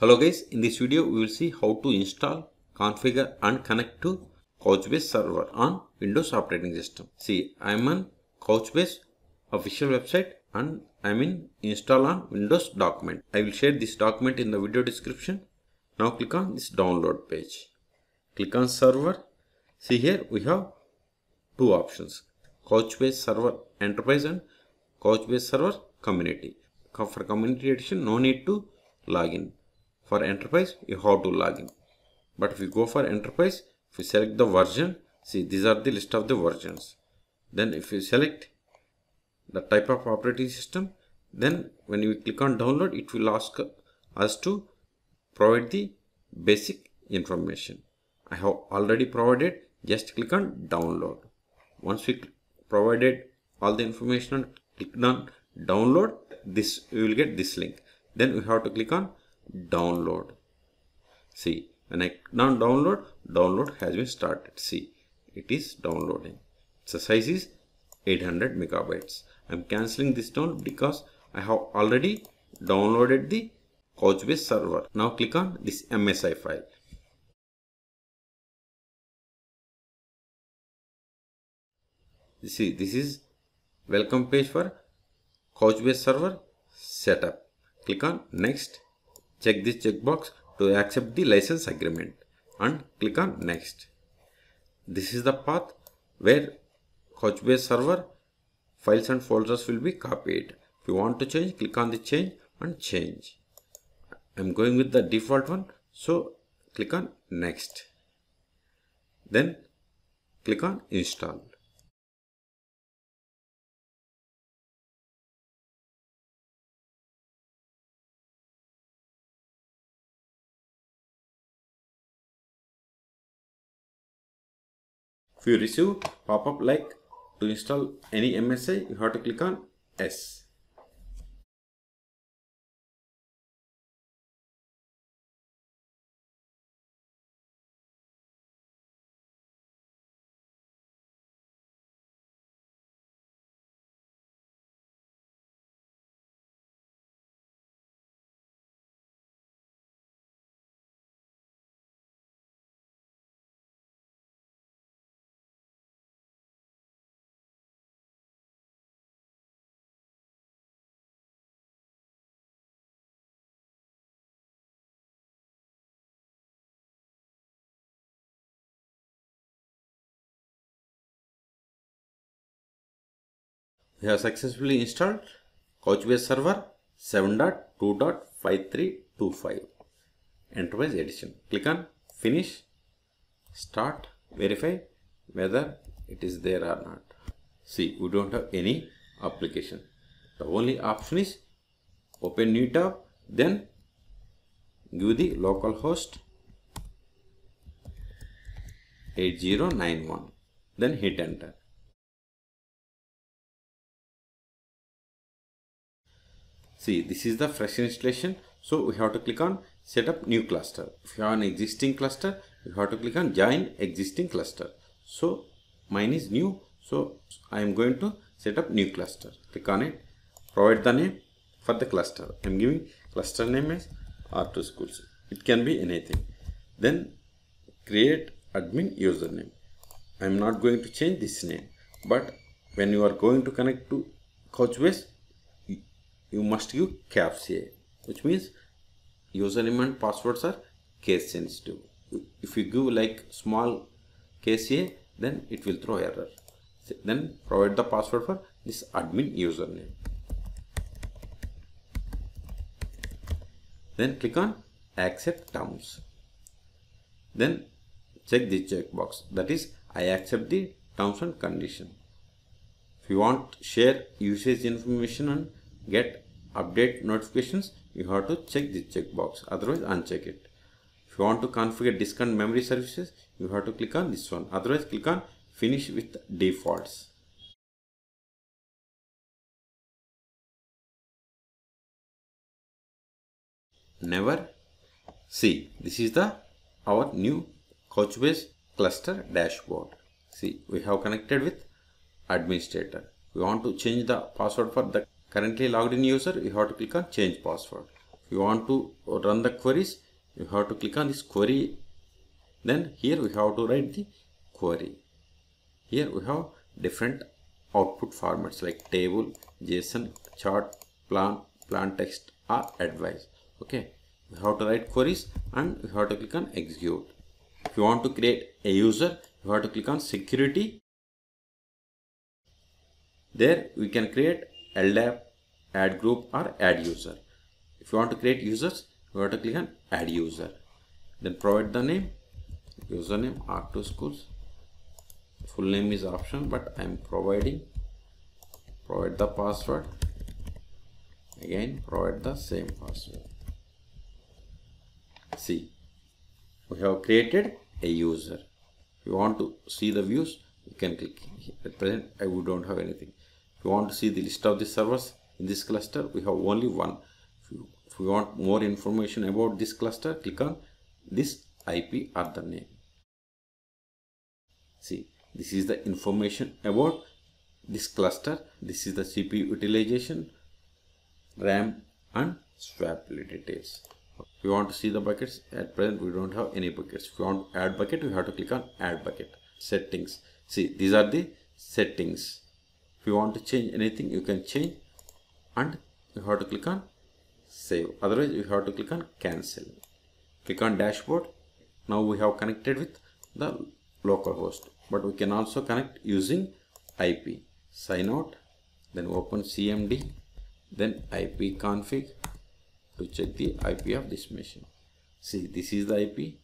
Hello guys, in this video we will see how to install, configure and connect to Couchbase server on Windows operating system. See, I am on Couchbase official website and I am in install on Windows document. I will share this document in the video description. Now click on this download page. Click on server. See here we have two options. Couchbase server enterprise and Couchbase server community. For community edition no need to log in for enterprise you have to log in. But if you go for enterprise if you select the version see these are the list of the versions. Then if you select the type of operating system then when you click on download it will ask us to provide the basic information. I have already provided just click on download. Once we provided all the information and click on download this you will get this link. Then we have to click on download. See when I now download download has been started. See it is downloading. The size is 800 megabytes. I'm cancelling this down because I have already downloaded the Couchbase server. Now click on this MSI file. See this is welcome page for Couchbase server setup. Click on next check this checkbox to accept the license agreement and click on next. This is the path where Couchbase server files and folders will be copied. If you want to change, click on the change and change. I'm going with the default one, so click on next. Then click on install. You receive pop-up like to install any MSI, you have to click on S. We have successfully installed Couchbase Server 7.2.5325 Enterprise Edition. Click on Finish, Start, Verify whether it is there or not. See, we don't have any application. The only option is open new tab, then give the localhost 8091, then hit enter. See this is the fresh installation. So we have to click on set up new cluster. If you have an existing cluster you have to click on join existing cluster. So mine is new. So i am going to set up new cluster. Click on it. Provide the name for the cluster. I'm giving cluster name as r2 schools. It can be anything. Then create admin username. I'm not going to change this name. But when you are going to connect to couchbase you must give caps A, which means username and passwords are case sensitive. If you give like small case then it will throw error. Then provide the password for this admin username. Then click on accept terms. Then check the checkbox that is I accept the terms and condition. If you want share usage information and get update notifications you have to check this checkbox otherwise uncheck it. If you want to configure disk and memory services you have to click on this one otherwise click on finish with defaults. Never see this is the our new couchbase cluster dashboard. See we have connected with administrator. We want to change the password for the currently logged in user you have to click on change password. If you want to run the queries you have to click on this query. Then here we have to write the query. Here we have different output formats like table json chart plan plan text or advice. Okay we have to write queries and we have to click on execute. If you want to create a user you have to click on security. There we can create LDAP, add group or add user. If you want to create users, you have to click on add user. Then provide the name, username R2 schools. Full name is optional but I am providing. Provide the password. Again provide the same password. See, we have created a user. If you want to see the views, you can click. At present, I don't have anything If you want to see the list of the servers in this cluster we have only one. If you, want more information about this cluster click on this IP or the name. See this is the information about this cluster. This is the CPU utilization RAM and swapability details. If you want to see the buckets at present we don't have any buckets. If you want to add bucket you have to click on add bucket. Settings. See these are the settings. If you want to change anything you can change and you have to click on save. Otherwise you have to click on cancel. Click on dashboard. Now we have connected with the local host but we can also connect using IP sign out then open CMD then IP config to check the IP of this machine. See this is the IP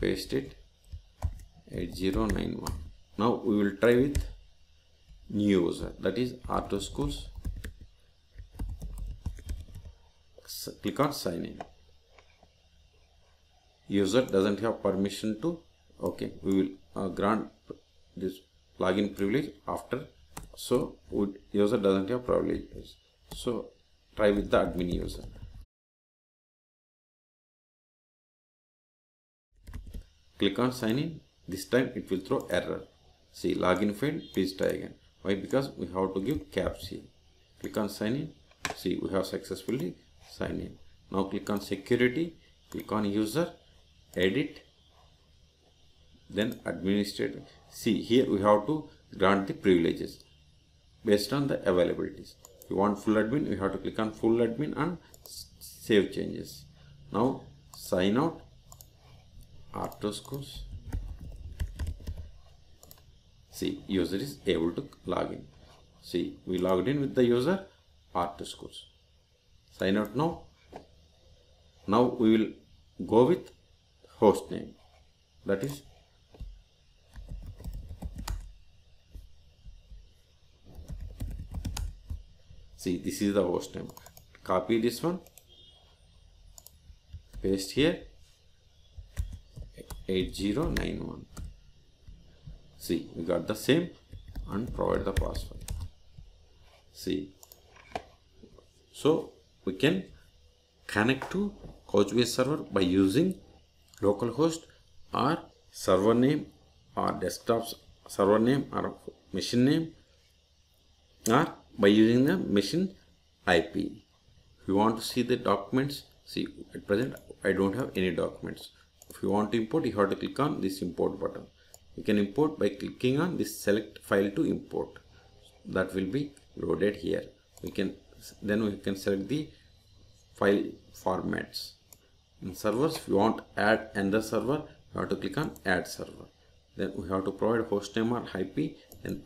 paste it. 8091 now we will try with new user. That is R2 schools. Click on sign in. User doesn't have permission to okay we will uh, grant this login privilege after so user doesn't have privileges. So try with the admin user. Click on sign in. This time it will throw error. See login failed please try again why? Because we have to give caps here click on sign in. See we have successfully signed in. Now click on security click on user edit then administrator see here we have to grant the privileges based on the availabilities. If you want full admin we have to click on full admin and save changes. Now sign out. R2 schools see user is able to log in. See we logged in with the user R2 schools. Sign out now. Now we will go with host name. That is see this is the host name. Copy this one. Paste here. 8091 see we got the same and provide the password see? So we can connect to couchbase server by using localhost or server name or desktop server name or machine name or by using the machine IP if you want to see the documents see at present I don't have any documents. If you want to import you have to click on this import button you can import by clicking on this select file to import. That will be loaded here. We can then we can select the file formats. In servers if you want add another server you have to click on add server. Then we have to provide hostname or IP then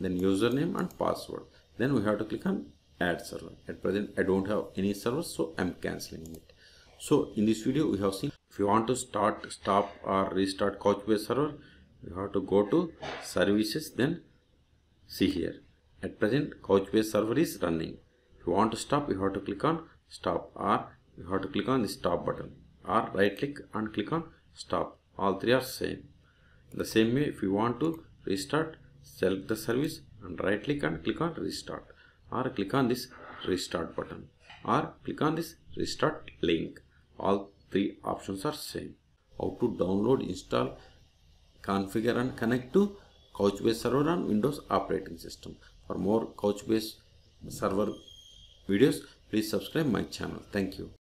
then username and password. Then we have to click on add server. At present I don't have any servers so I'm cancelling it. So in this video we have seen if you want to start stop or restart couchbase server you have to go to services then see here. At present couchbase server is running. If you want to stop you have to click on stop. Or you have to click on the stop button. Or right click and click on stop. All three are same. The same way if you want to restart select the service and right click and click on restart. Or click on this restart button. Or click on this restart link. All three options are same. How to download install configure and connect to Couchbase server on Windows operating system. For more Couchbase server videos please subscribe my channel thank you